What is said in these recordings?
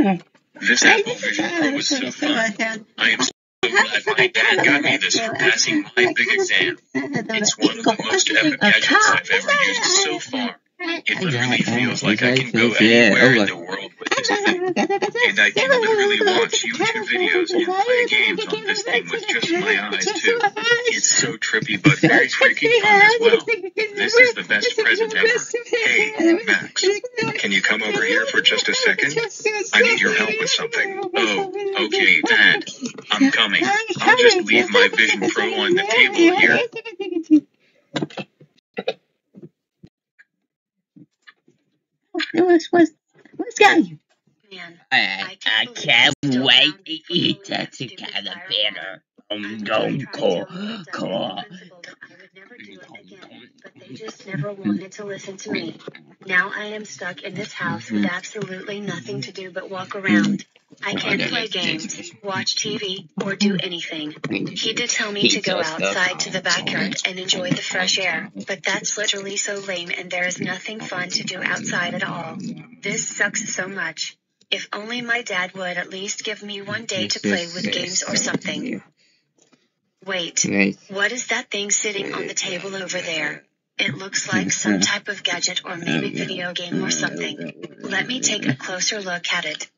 This Apple Vision Pro was so fun. I am so glad my dad got me this for passing my big exam. It's one of the most epic gadgets I've ever used so far. It literally feels like I can go anywhere in the world with this thing. And I can literally watch YouTube videos and play games on this thing with just my eyes too. It's so trippy but very freaking fun as well. This is the best present ever. Hey, Max, can you come over here for just a second? I need your help with something. Oh, okay, Dad. I'm coming. I'll just leave my Vision Pro on the table here. What's what's what's got you? Man, I, I can't wait to eat that caterpillar. Um, don't call, call. I would never do it again, but they just never wanted to listen to me. Now I am stuck in this house with absolutely nothing to do but walk around. I can't play games, watch TV, or do anything. He did tell me to go outside to the backyard and enjoy the fresh air, but that's literally so lame and there is nothing fun to do outside at all. This sucks so much. If only my dad would at least give me one day to play with games or something. Wait, what is that thing sitting on the table over there? It looks like some type of gadget or maybe video game or something. Let me take a closer look at it.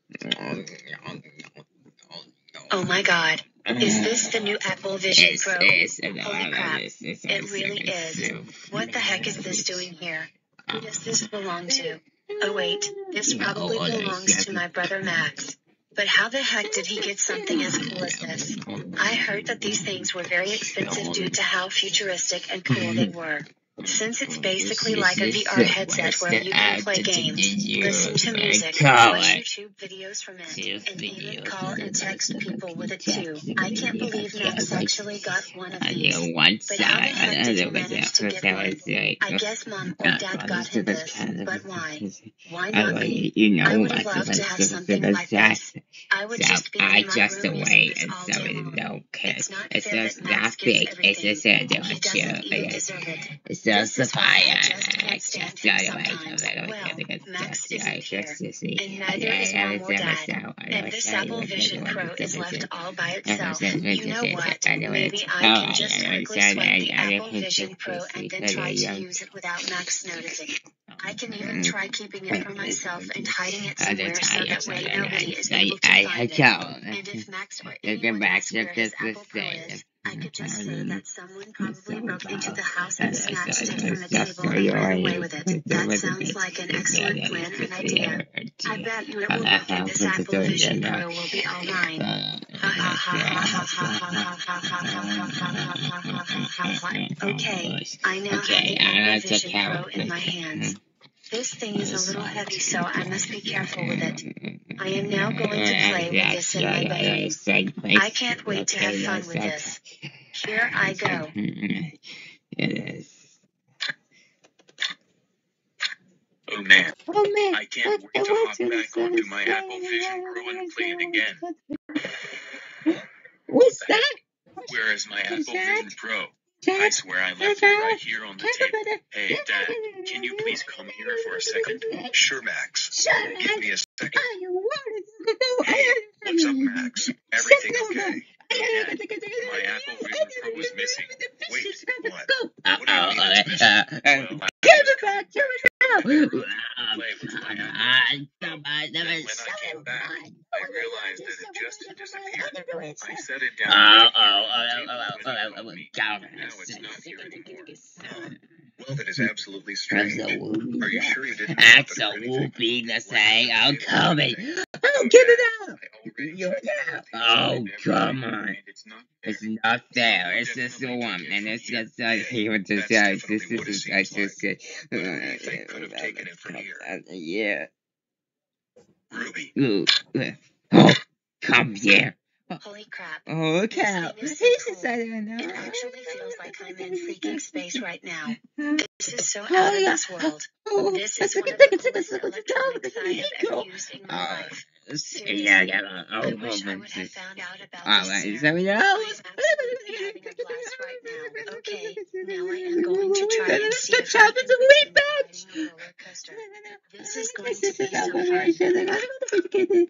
Oh my god. Is this the new Apple Vision Pro? Holy crap. It really is. What the heck is this doing here? Who does this belong to? Oh wait, this probably belongs to my brother Max. But how the heck did he get something as cool as this? I heard that these things were very expensive due to how futuristic and cool they were. Since it's basically like a VR headset where you can play games, listen to music, watch YouTube videos from it, and even call and text people with it too. I can't believe Max actually got one of these. But how the heck did was manage to get one? I guess mom or dad got him this, but why? Why not me? know, I would what love to have something like this. I would just be I in my just room away using this all so day it's long. It's not fair just that Max gets big. It's everything. He doesn't even deserve it. Just the fire. I just can't stand him sometimes. Well, Max isn't here, and neither is mom or dad. And this Apple Vision Pro is left all by itself. You know what? Maybe I can just quickly swipe the Apple Vision Pro and then try to use it without Max noticing. I can even try keeping it from myself and hiding it somewhere so that way nobody is able to I find it. And if Max or anyone back, asks where his Apple Pro is, I could just say that someone probably broke into the house and snatched it from the table and ran away with it. That sounds like an excellent plan and idea. I bet you it will work and this Apple Vision Pro will be all mine. okay, I now have the Apple Vision Pro in my hands. This thing is a little heavy, so I must be careful with it. I am now going to play with this in my bedroom. I can't wait to have fun with this. Here I go. It is. Oh man, Oh man. I can't wait to hop back onto my Apple Vision Pro and play it again. What's that? Where is my Apple What's that? Vision Pro? I swear I left it right here on the table. Hey, Dad, can you please come here for a second? Sure, Max. Give me a second. further direction. I set it down. Uh, oh, oh, oh, oh, oh, oh, oh, oh, oh, oh, oh, Galvanus. Well, that is mm. absolutely strange. Absolutely. Are you sure you didn't? Absolutely, the say. Oh, come on. Oh, get it out. You're out. Oh, come on. It's not there. It's just the one. And it's just, uh, uh, I see what this is. This is, I just, uh, yeah. Ruby. Ooh. Oh, come here. Holy crap. Oh, cow. He decided I know. It actually feels like I'm in freaking space right now. This is so out of this world. This is one of the coolest electronic I've used in my life. Seriously, I wish I would have found out about this right now. Okay, now I am going to try and see if I can leap back. This is going to be so.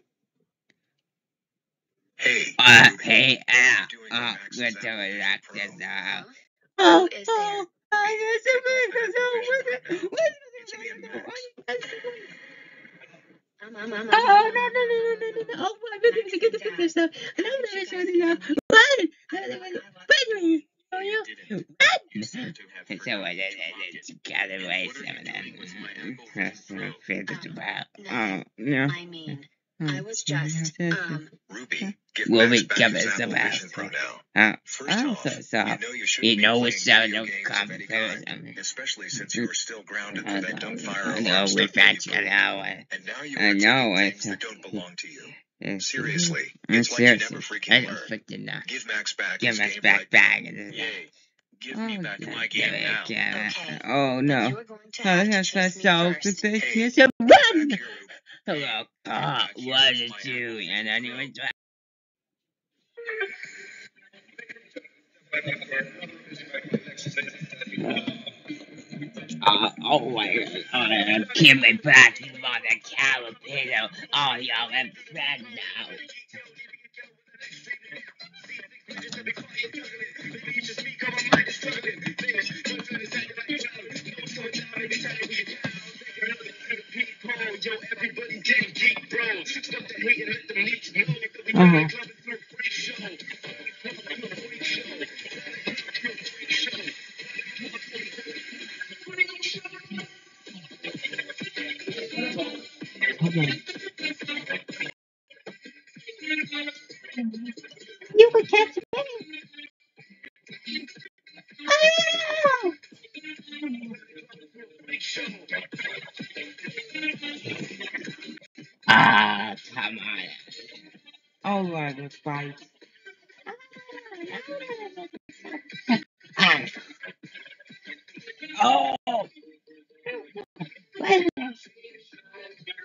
Hey, Uh, hey, ah, uh, on Max's we're Apple doing Vision that Pro? now. Oh, is there? oh, I guess it was so. What? What? It's me. Um, um, um, um, Oh, um, no, um, no, no, no, um, no, no, um, um. Oh, get the picture stuff. No, you didn't. what? You seem to So forgotten what to is unlock it? it. Together And way what are some of them. doing with my Apple That's what I'm figured about. Oh, no. I mean, I was just, um, Ruby, give We'll be back coming his Apple some Vision Pro out. now. Uh, First oh, off, so, you know you shouldn't you be know playing what's out games of any kind, comparison. especially since you are still grounded for that dumb know, fire I know, stuff we've that got you now. And I know, it's, that don't belong to you. it's, Seriously, it's like you never freaking learned. Give Max back Give his game back right back. Yay. Give Oh, me back yeah, my game now. okay. Oh, no. you're Oh, that's so chase me first. suspicious. Hello, uh, back here what did you? And anyway, uh, oh my god, uh, give me back, you mother calipino. Oh, y'all am friend now. Uh-huh. You would catch me. Oh! Ah, come on. Oh, my god, fight. Ah. ah, ah, ah oh! Wait a minute. Just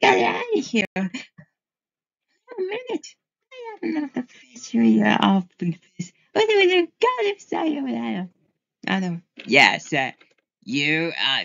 get out of here. A minute. I have another picture of the face. What do you got say over there? I don't. Yes, uh, you, uh,